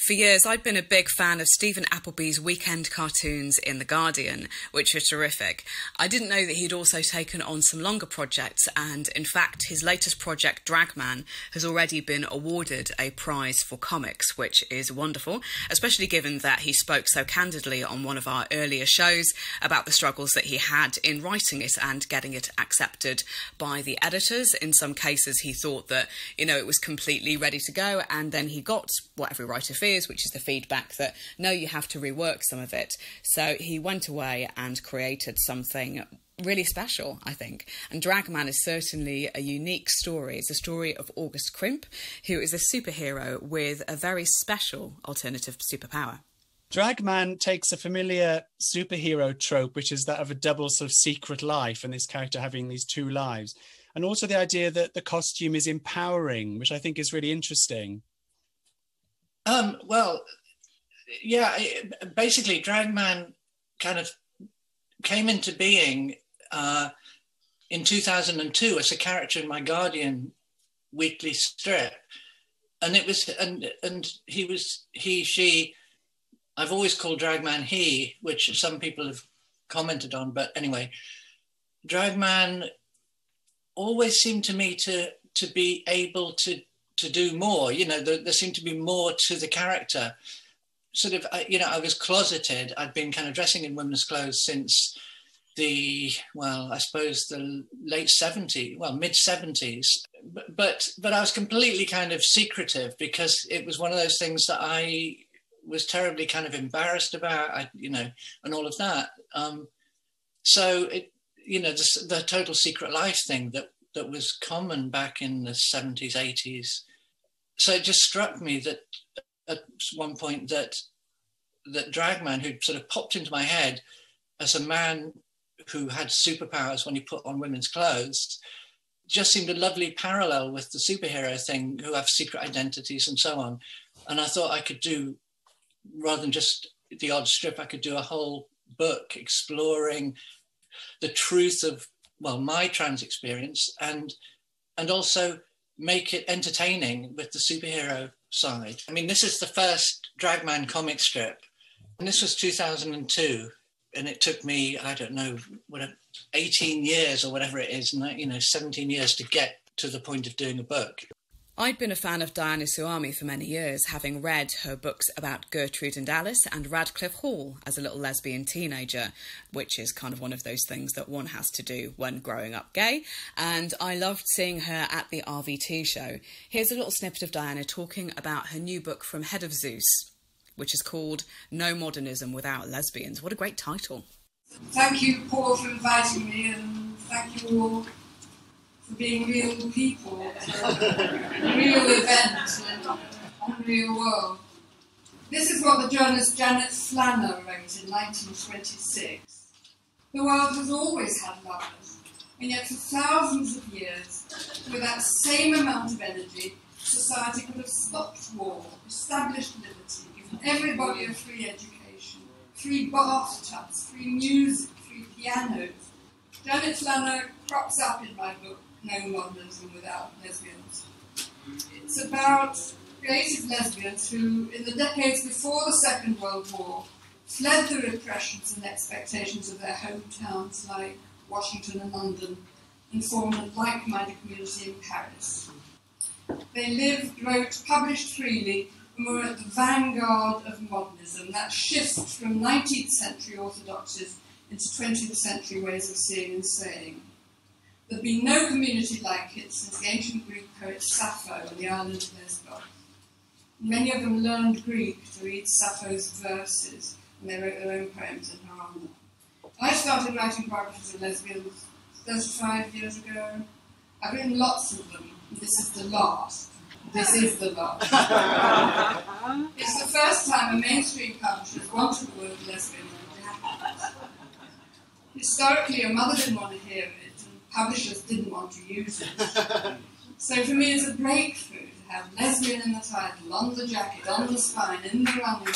for years, I'd been a big fan of Steven Appleby's weekend cartoons in The Guardian, which were terrific. I didn't know that he'd also taken on some longer projects, and in fact, his latest project, Dragman, has already been awarded a prize for comics, which is wonderful, especially given that he spoke so candidly on one of our earlier shows about the struggles that he had in writing it and getting it accepted by the editors. In some cases, he thought that, you know, it was completely ready to go, and then he got what every writer feels which is the feedback that no, you have to rework some of it. So he went away and created something really special, I think. And Dragman is certainly a unique story. It's a story of August Crimp, who is a superhero with a very special alternative superpower. Dragman takes a familiar superhero trope, which is that of a double sort of secret life, and this character having these two lives. And also the idea that the costume is empowering, which I think is really interesting. Um, well, yeah, basically, Dragman kind of came into being uh, in 2002 as a character in my Guardian weekly strip, and it was and and he was he she. I've always called Dragman he, which some people have commented on, but anyway, Dragman always seemed to me to to be able to to do more. You know, there, there seemed to be more to the character. Sort of, you know, I was closeted. I'd been kind of dressing in women's clothes since the well, I suppose the late 70s, well, mid 70s. But, but but I was completely kind of secretive because it was one of those things that I was terribly kind of embarrassed about. I, you know, and all of that. Um, so it, you know, the, the total secret life thing that that was common back in the 70s, 80s. So it just struck me that at one point that that Dragman, who sort of popped into my head as a man who had superpowers when he put on women's clothes, just seemed a lovely parallel with the superhero thing, who have secret identities and so on. And I thought I could do, rather than just the odd strip, I could do a whole book exploring the truth of well my trans experience and and also make it entertaining with the superhero side. I mean, this is the first Dragman comic strip, and this was 2002, and it took me I don't know what 18 years or whatever it is, you know, 17 years to get to the point of doing a book. I'd been a fan of Diana Souhami for many years, having read her books about Gertrude and Alice and Radclyffe Hall as a little lesbian teenager, which is kind of one of those things that one has to do when growing up gay. And I loved seeing her at the RVT show. Here's a little snippet of Diana talking about her new book from Head of Zeus, which is called No Modernism Without Lesbians. What a great title! Thank you, Paul, for inviting me, and thank you all for being real people, real events in a real world. This is what the journalist Janet Flanner wrote in 1926. The world has always had lovers, and yet for thousands of years, with that same amount of energy, society could have stopped war, established liberty, given everybody a free education, free bathtubs, free music, free pianos. Janet Flanner crops up in my book no modernism without lesbians. It's about creative lesbians who, in the decades before the Second World War, fled the repressions and expectations of their hometowns like Washington and London and formed a like-minded community in Paris. They lived, wrote, published freely, and were at the vanguard of modernism, that shift from 19th century orthodoxies into 20th century ways of seeing and saying. There'd been no community like it since the ancient Greek poet Sappho on the island of Lesbos. Many of them learned Greek to read Sappho's verses, and they wrote their own poems in her honour. I started writing biographies of lesbians 35 years ago. I've written lots of them. This is the last. This is the last. it's the first time a mainstream publisher has wanted the word lesbian Historically, a mother didn't want to hear it publishers didn't want to use it. so for me, it's a breakthrough to have lesbian in the title, on the jacket, on the spine, in the running.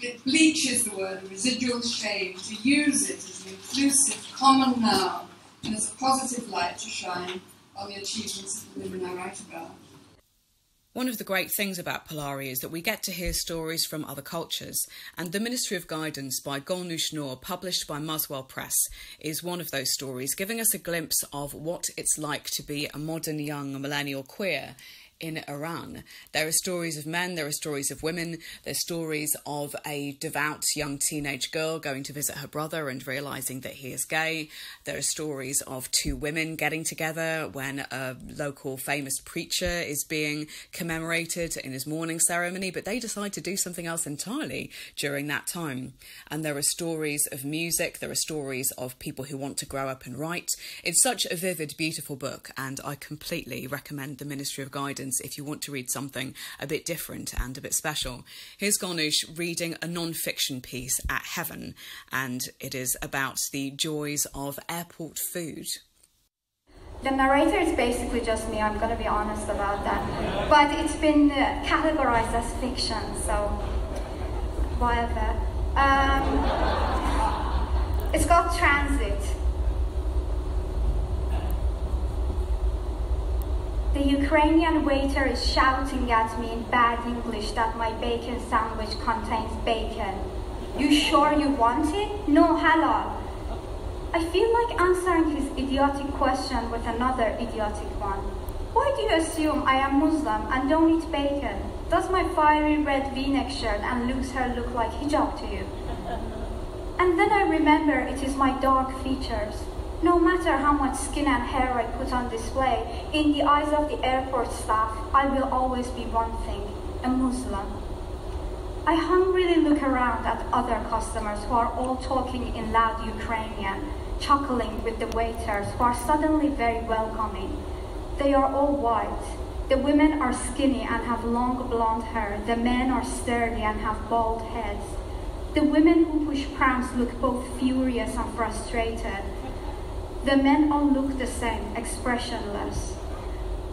It bleaches the word residual shame, to use it as an inclusive common noun and as a positive light to shine on the achievements of the women I write about. One of the great things about Polari is that we get to hear stories from other cultures, and The Ministry of Guidance by Golnoosh Nour, published by Muswell Press, is one of those stories, giving us a glimpse of what it's like to be a modern young millennial queer in Iran. There are stories of men, there are stories of women, there's stories of a devout young teenage girl going to visit her brother and realizing that he is gay. There are stories of two women getting together when a local famous preacher is being commemorated in his mourning ceremony, but they decide to do something else entirely during that time. And there are stories of music, there are stories of people who want to grow up and write. It's such a vivid, beautiful book, and I completely recommend The Ministry of Guidance if you want to read something a bit different and a bit special. Here's Golnoosh reading a non fiction piece at Heaven, and it is about the joys of airport food. The narrator is basically just me, I'm going to be honest about that. But it's been uh, categorized as fiction, so whatever. Um, it's got transit. The Ukrainian waiter is shouting at me in bad English that my bacon sandwich contains bacon. You sure you want it? No halal. I feel like answering his idiotic question with another idiotic one. Why do you assume I am Muslim and don't eat bacon? Does my fiery red v-neck shirt and loose hair look like hijab to you? And then I remember it is my dark features. No matter how much skin and hair I put on display, in the eyes of the airport staff, I will always be one thing, a Muslim. I hungrily look around at other customers who are all talking in loud Ukrainian, chuckling with the waiters who are suddenly very welcoming. They are all white. The women are skinny and have long blonde hair. The men are sturdy and have bald heads. The women who push prams look both furious and frustrated. The men all look the same, expressionless.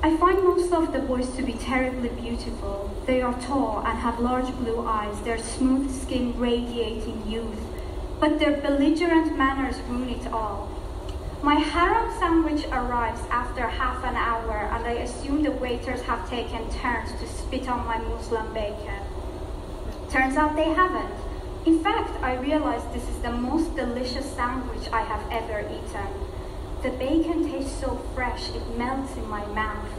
I find most of the boys to be terribly beautiful. They are tall and have large blue eyes, their smooth skin radiating youth. But their belligerent manners ruin it all. My haram sandwich arrives after half an hour, and I assume the waiters have taken turns to spit on my Muslim bacon. Turns out they haven't. In fact, I realize this is the most delicious sandwich I have ever eaten. The bacon tastes so fresh, it melts in my mouth.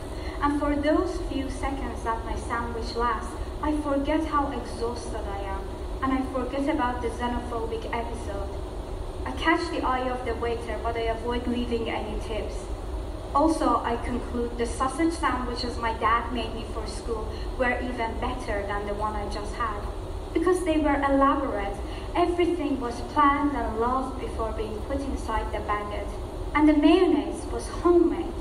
And for those few seconds that my sandwich lasts, I forget how exhausted I am, and I forget about the xenophobic episode. I catch the eye of the waiter, but I avoid leaving any tips. Also, I conclude the sausage sandwiches my dad made me for school were even better than the one I just had. Because they were elaborate, everything was planned and loved before being put inside the baguette and the mayonnaise was homemade.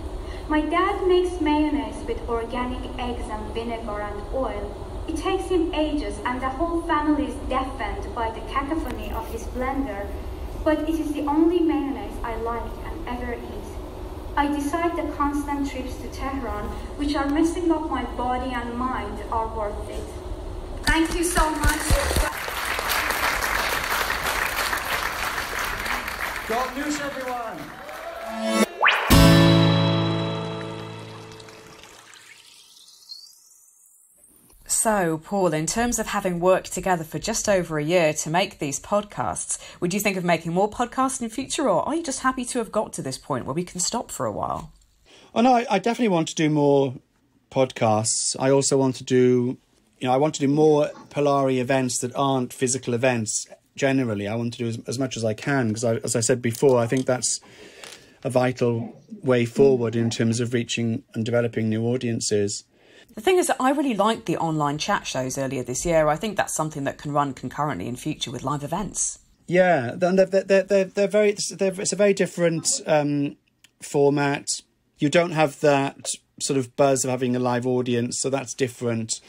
My dad makes mayonnaise with organic eggs and vinegar and oil. It takes him ages and the whole family is deafened by the cacophony of his blender, but it is the only mayonnaise I like and ever eat. I decide the constant trips to Tehran, which are messing up my body and mind, are worth it. Thank you so much. God news, everyone! So, Paul, in terms of having worked together for just over a year to make these podcasts, would you think of making more podcasts in future, or are you just happy to have got to this point where we can stop for a while? Oh no, I, I definitely want to do more podcasts. I also want to do, you know, I want to do more Polari events that aren't physical events. Generally, I want to do as, as much as I can because, as I said before, I think that's a vital way forward in terms of reaching and developing new audiences. The thing is that I really liked the online chat shows earlier this year. I think that's something that can run concurrently in future with live events. Yeah, they're, they're, they're, they're very, they're, it's a very different um, format. You don't have that sort of buzz of having a live audience, so that's different.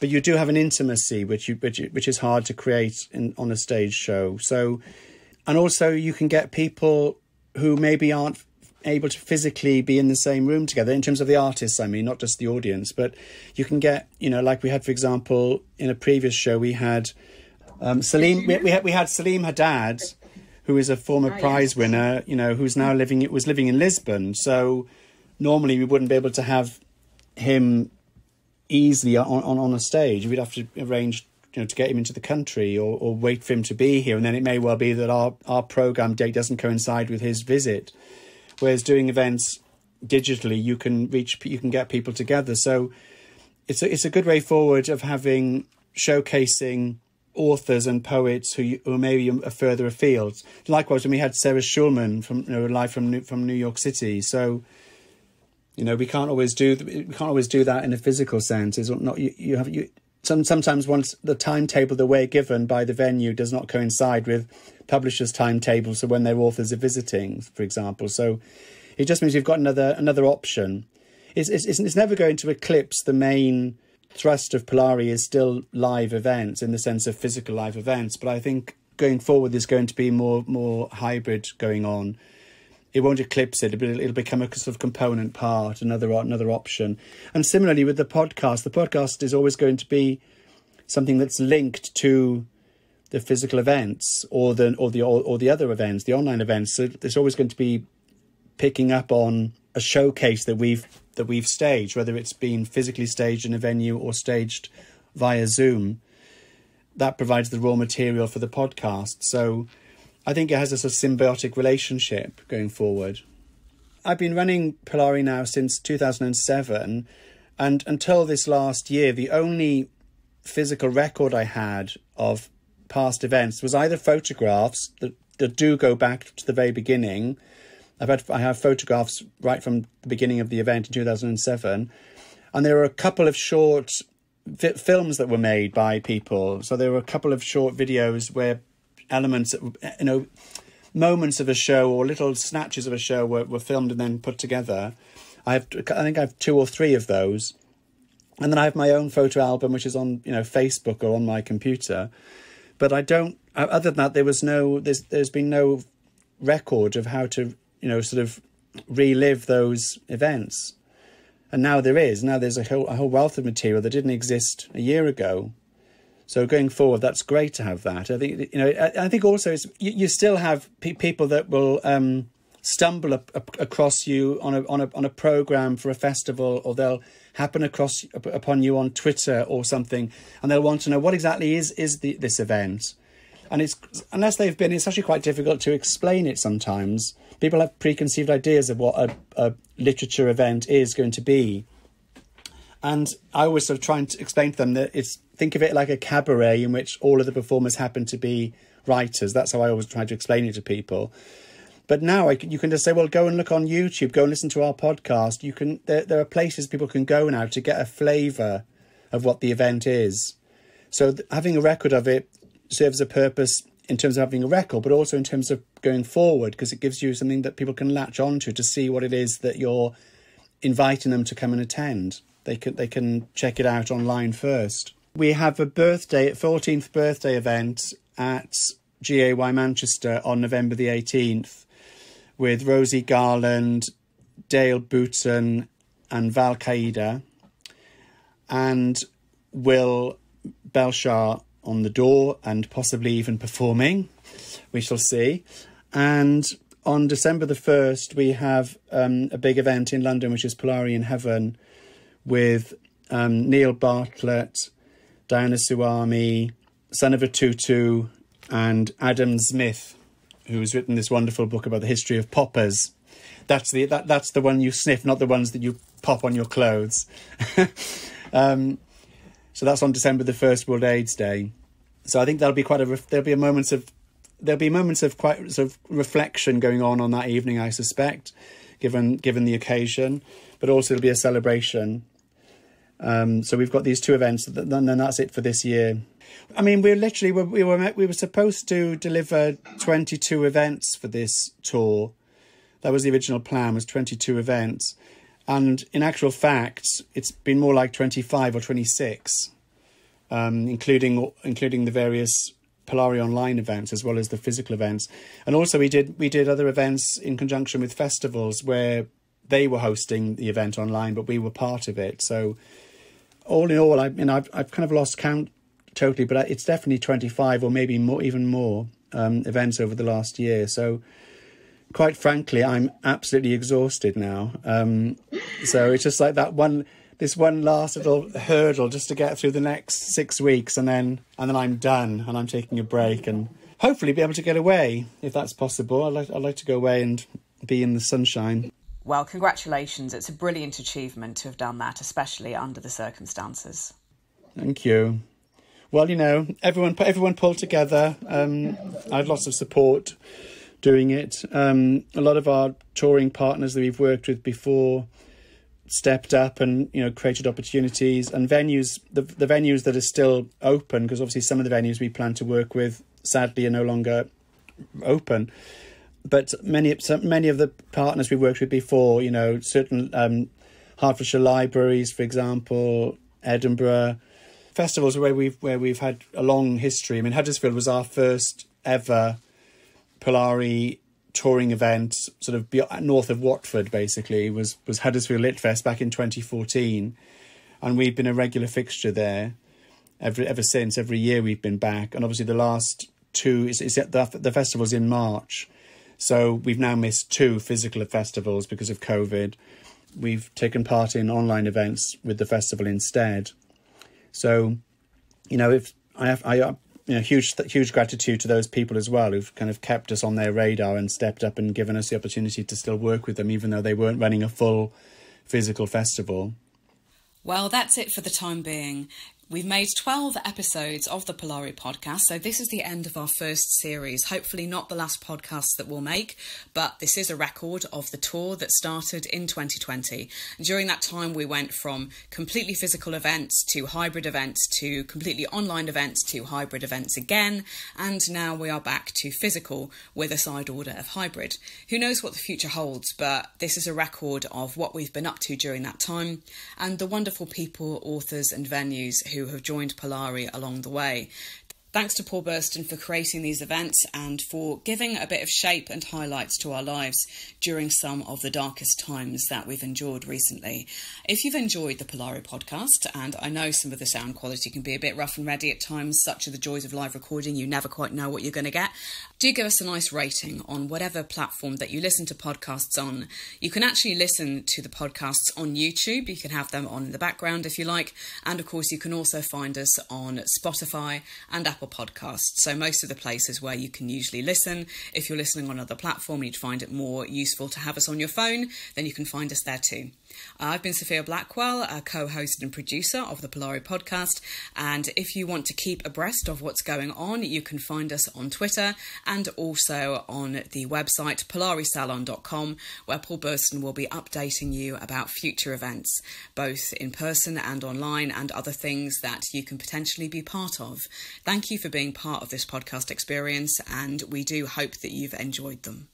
But you do have an intimacy, which you, which, which is hard to create in, on a stage show. So, and also you can get people who maybe aren't able to physically be in the same room together in terms of the artists i mean not just the audience but you can get you know like we had for example in a previous show we had Um, Salim, we, we, had, we had Saleem Haddad, who is a former Ah, prize winner, you know, who's now living it was living in Lisbon. So normally we wouldn't be able to have him easily on, on, on a stage. We'd have to arrange, you know, to get him into the country or, or wait for him to be here. And then it may well be that our, our program date doesn't coincide with his visit. Whereas doing events digitally, you can reach, you can get people together. So it's a, it's a good way forward of having showcasing authors and poets who who maybe are further afield. Likewise, when we had Sarah Schulman from you know live from New, from New York City, so you know we can't always do we can't always do that in a physical sense. Is not you, you have you some sometimes once the timetable that we're given by the venue does not coincide with publishers' timetables. So when their authors are visiting, for example, so it just means we've got another another option. It's it's, it's never going to eclipse the main thrust of Polari is still live events in the sense of physical live events, but I think going forward there's going to be more more hybrid going on. It won't eclipse it, but it'll, become a sort of component part, another another option. And similarly with the podcast, the podcast is always going to be something that's linked to the physical events or the or the or, or the other events, the online events. So there's always going to be picking up on a showcase that we've that we've staged, whether it's been physically staged in a venue or staged via Zoom. That provides the raw material for the podcast. So I think it has a sort of symbiotic relationship going forward. I've been running Polari now since 2007, and until this last year, the only physical record I had of past events was either photographs that, that do go back to the very beginning. I've had I have photographs right from the beginning of the event in 2007, and there are a couple of short fi- films that were made by people. So there were a couple of short videos where elements, you know, moments of a show or little snatches of a show were, were filmed and then put together. I have I think I have two or three of those, and then I have my own photo album which is on you know Facebook or on my computer. But I don't. Other than that, there was no. There's there's been no record of how to you know sort of relive those events. And now there is. Now there's a whole, a whole wealth of material that didn't exist a year ago. So going forward, that's great to have that. I think you know. I, I think also it's, you, you still have pe- people that will um, stumble across you on a on a on a program for a festival, or they'll happen across up, upon you on Twitter or something, and they'll want to know what exactly is is the, this event. And it's unless they've been, it's actually quite difficult to explain it sometimes. People have preconceived ideas of what a, a literature event is going to be. And I always sort of try and explain to them that it's think of it like a cabaret in which all of the performers happen to be writers. That's how I always try to explain it to people. But now I can, you can just say, well, go and look on YouTube, go and listen to our podcast. You can there, there are places people can go now to get a flavour of what the event is. So having a record of it serves a purpose in terms of having a record, but also in terms of going forward because it gives you something that people can latch onto to see what it is that you're inviting them to come and attend. They can they can check it out online first. We have a birthday, 14th birthday event at GAY Manchester on November the 18th with Rosie Garland, Dale Booton, and Val Qaeda, and Will Belshar on the door and possibly even performing. We shall see. And on December the 1st, we have um, a big event in London, which is Polari in Heaven, with um, Neil Bartlett, Diana Souhami, Son of a Tutu, and Adam Zmith, who has written this wonderful book about the history of poppers. That's the that, that's the one you sniff, not the ones that you pop on your clothes. um, so that's on December the first, World AIDS Day. So I think there'll be quite a there'll be a moments of there'll be moments of quite sort of reflection going on on that evening. I suspect, given given the occasion, but also it'll be a celebration. Um, so we've got these two events, and then that's it for this year. I mean, we're literally we were we were supposed to deliver twenty two events for this tour. That was the original plan was twenty two events, and in actual fact, it's been more like twenty five or twenty six, um, including including the various Polari online events as well as the physical events, and also we did we did other events in conjunction with festivals where they were hosting the event online, but we were part of it. So all in all, I mean, I've I've kind of lost count totally, but it's definitely 25 or maybe more, even more um, events over the last year. So, quite frankly, I'm absolutely exhausted now. Um, so it's just like that one, this one last little hurdle just to get through the next six weeks, and then and then I'm done, and I'm taking a break, and hopefully be able to get away if that's possible. I'd like I'd like to go away and be in the sunshine. Well, congratulations. It's a brilliant achievement to have done that, especially under the circumstances. Thank you. Well, you know, everyone everyone pulled together. Um, I had lots of support doing it. Um, a lot of our touring partners that we've worked with before stepped up and you know created opportunities and venues. The the venues that are still open because obviously some of the venues we plan to work with sadly are no longer open but many many of the partners we've worked with before, you know, certain um, Hertfordshire libraries, for example, Edinburgh festivals where we've where we've had a long history. I mean, Huddersfield was our first ever Polari touring event, sort of north of Watford. Basically, was was Huddersfield Lit Fest back in twenty fourteen, and we've been a regular fixture there ever ever since. Every year we've been back, and obviously the last two is, is the the festivals in March so we've now missed two physical festivals because of COVID. We've taken part in online events with the festival instead. So, you know, if I have, I, uh, you know, huge, huge gratitude to those people as well who've kind of kept us on their radar and stepped up and given us the opportunity to still work with them, even though they weren't running a full physical festival. Well, that's it for the time being. We've made 12 episodes of the Polari podcast, so this is the end of our first series. Hopefully, not the last podcast that we'll make, but this is a record of the tour that started in 2020. During that time, we went from completely physical events to hybrid events to completely online events to hybrid events again, and now we are back to physical with a side order of hybrid. Who knows what the future holds, but this is a record of what we've been up to during that time and the wonderful people, authors, and venues who who have joined Polari along the way. Thanks to Paul Burston for creating these events and for giving a bit of shape and highlights to our lives during some of the darkest times that we've endured recently. If you've enjoyed the Polari podcast, and I know some of the sound quality can be a bit rough and ready at times, such are the joys of live recording, you never quite know what you're going to get, do give us a nice rating on whatever platform that you listen to podcasts on. You can actually listen to the podcasts on YouTube, you can have them on in the background if you like, and of course, you can also find us on Spotify and Apple Podcasts. So, most of the places where you can usually listen. If you're listening on another platform and you'd find it more useful to have us on your phone, then you can find us there too. I've been Sophia Blackwell, a co host and producer of the Polari podcast. And if you want to keep abreast of what's going on, you can find us on Twitter and also on the website polarisalon.com, where Paul Burston will be updating you about future events, both in person and online, and other things that you can potentially be part of. Thank you for being part of this podcast experience, and we do hope that you've enjoyed them.